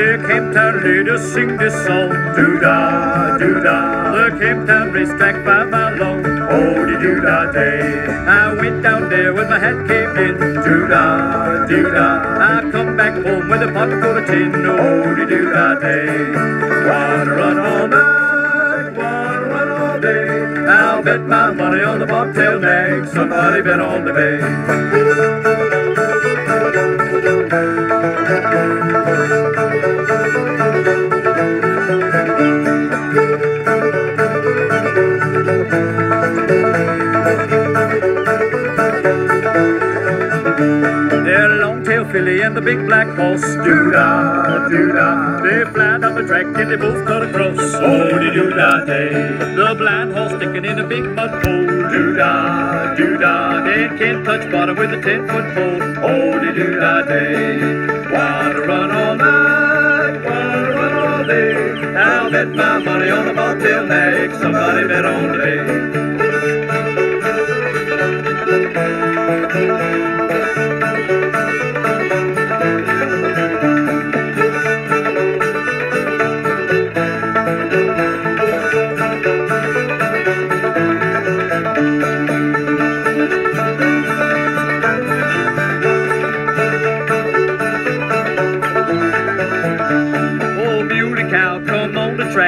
Dear Camptown ladies, sing this song. Doo-da, doo-da. The Camptown racetrack by mile long. Oh, de doo-da day. I er went down there when my hat came in. Doo-da, doo-da. I come back home with a pot full of tin. Oh, de doo-da day. Wanna run all night, wanna run all day. I'll bet my money on the bobtail nag. Somebody bet on the bay. They're long-tail filly and the big black horse. Doo-da, doo-da. They fly down the track and they both cut across. Oh, de doo-da day. The blind horse sticking in a big mud hole. Doo-da, doo-da. They can't touch bottom with a ten-foot pole. Oh, de doo-da day. Wanna run all night, wanna run all day. I'll bet my money on the bobtail nag. Somebody bet on the bay.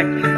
Oh,